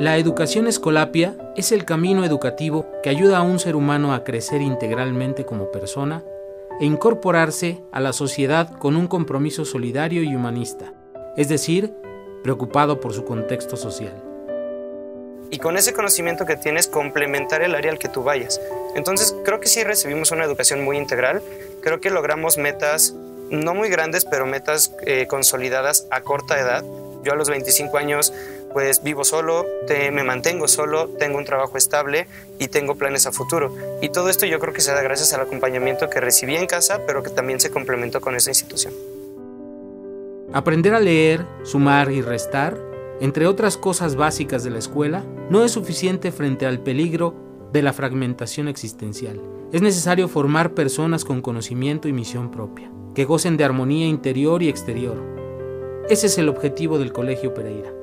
La educación escolapia es el camino educativo que ayuda a un ser humano a crecer integralmente como persona e incorporarse a la sociedad con un compromiso solidario y humanista, es decir, preocupado por su contexto social. Y con ese conocimiento que tienes, complementar el área al que tú vayas. Entonces, creo que sí recibimos una educación muy integral, creo que logramos metas no muy grandes, pero metas eh, consolidadas a corta edad. Yo a los 25 años pues vivo solo, me mantengo solo, tengo un trabajo estable y tengo planes a futuro. Y todo esto yo creo que se da gracias al acompañamiento que recibí en casa, pero que también se complementó con esa institución. Aprender a leer, sumar y restar, entre otras cosas básicas de la escuela, no es suficiente frente al peligro de la fragmentación existencial. Es necesario formar personas con conocimiento y misión propia, que gocen de armonía interior y exterior. Ese es el objetivo del Colegio Pereira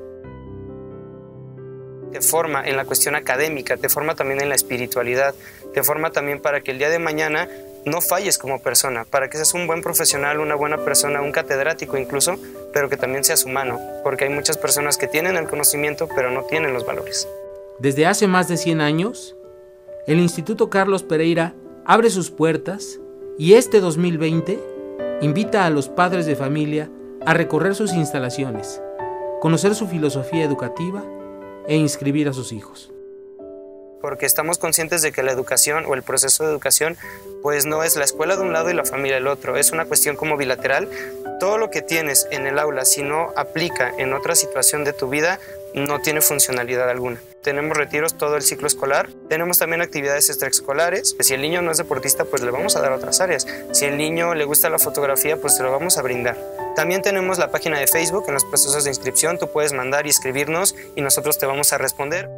te forma en la cuestión académica, te forma también en la espiritualidad, te forma también para que el día de mañana no falles como persona, para que seas un buen profesional, una buena persona, un catedrático incluso, pero que también seas humano, porque hay muchas personas que tienen el conocimiento pero no tienen los valores. Desde hace más de 100 años, el Instituto Carlos Pereira abre sus puertas y este 2020 invita a los padres de familia a recorrer sus instalaciones, conocer su filosofía educativa e inscribir a sus hijos. Porque estamos conscientes de que la educación o el proceso de educación pues no es la escuela de un lado y la familia del otro, es una cuestión como bilateral. Todo lo que tienes en el aula si no aplica en otra situación de tu vida no tiene funcionalidad alguna. Tenemos retiros todo el ciclo escolar, tenemos también actividades extraescolares. Si el niño no es deportista, pues le vamos a dar otras áreas. Si el niño le gusta la fotografía, pues se lo vamos a brindar. También tenemos la página de Facebook, en los procesos de inscripción tú puedes mandar y escribirnos y nosotros te vamos a responder.